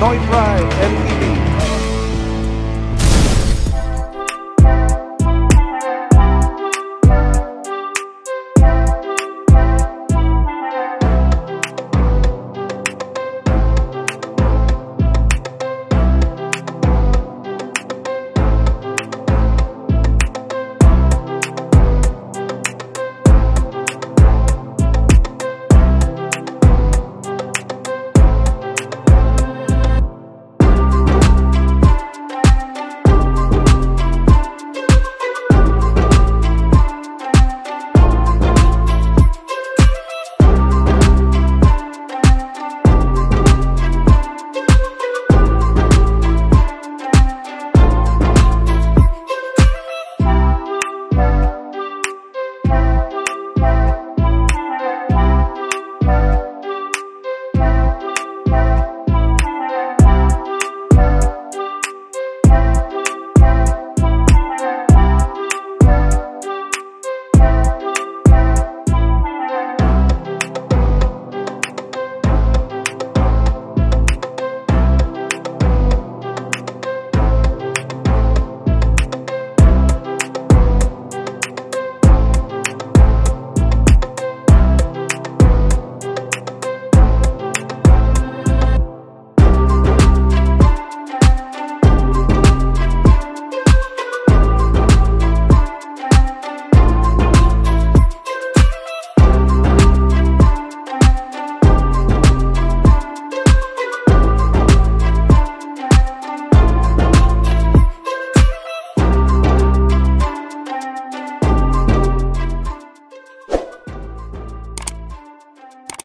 Neufrei, LED.